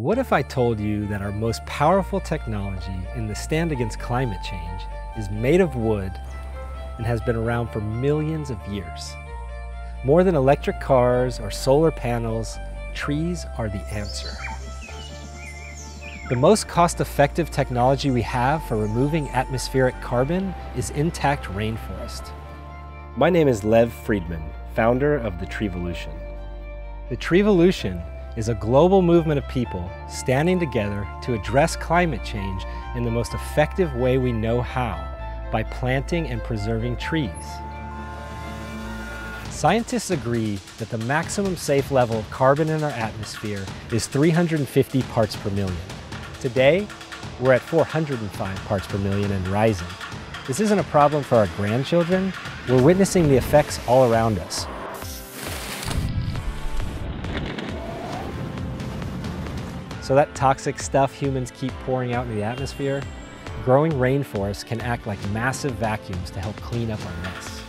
What if I told you that our most powerful technology in the stand against climate change is made of wood and has been around for millions of years? More than electric cars or solar panels, trees are the answer. The most cost-effective technology we have for removing atmospheric carbon is intact rainforest. My name is Lev Friedman, founder of the Treevolution. The Treevolution is a global movement of people standing together to address climate change in the most effective way we know how, by planting and preserving trees. Scientists agree that the maximum safe level of carbon in our atmosphere is 350 parts per million. Today, we're at 405 parts per million and rising. This isn't a problem for our grandchildren. We're witnessing the effects all around us. So that toxic stuff humans keep pouring out into the atmosphere, growing rainforests can act like massive vacuums to help clean up our mess.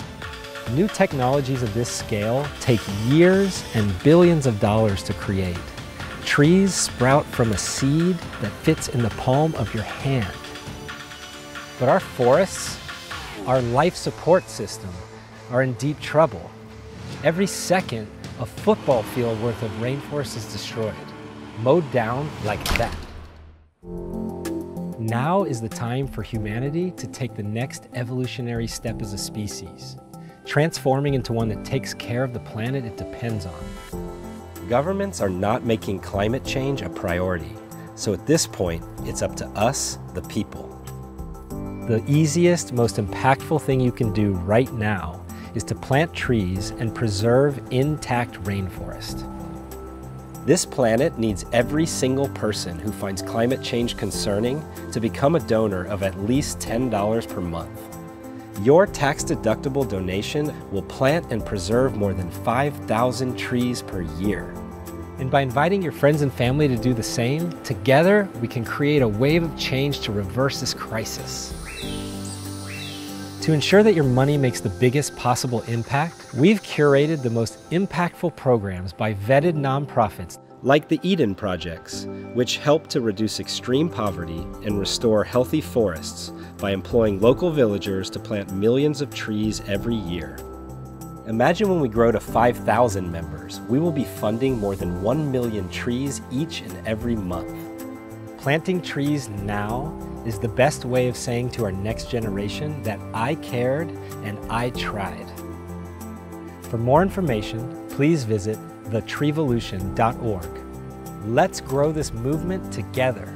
New technologies of this scale take years and billions of dollars to create. Trees sprout from a seed that fits in the palm of your hand. But our forests, our life support system, are in deep trouble. Every second, a football field worth of rainforest is destroyed mowed down like that. Now is the time for humanity to take the next evolutionary step as a species, transforming into one that takes care of the planet it depends on. Governments are not making climate change a priority, so at this point, it's up to us, the people. The easiest, most impactful thing you can do right now is to plant trees and preserve intact rainforest. This planet needs every single person who finds climate change concerning to become a donor of at least $10 per month. Your tax-deductible donation will plant and preserve more than 5,000 trees per year. And by inviting your friends and family to do the same, together we can create a wave of change to reverse this crisis. To ensure that your money makes the biggest possible impact, we've curated the most impactful programs by vetted nonprofits like the Eden Projects, which help to reduce extreme poverty and restore healthy forests by employing local villagers to plant millions of trees every year. Imagine when we grow to 5,000 members, we will be funding more than 1 million trees each and every month. Planting trees now is the best way of saying to our next generation that I cared and I tried. For more information, please visit thetreevolution.org. Let's grow this movement together.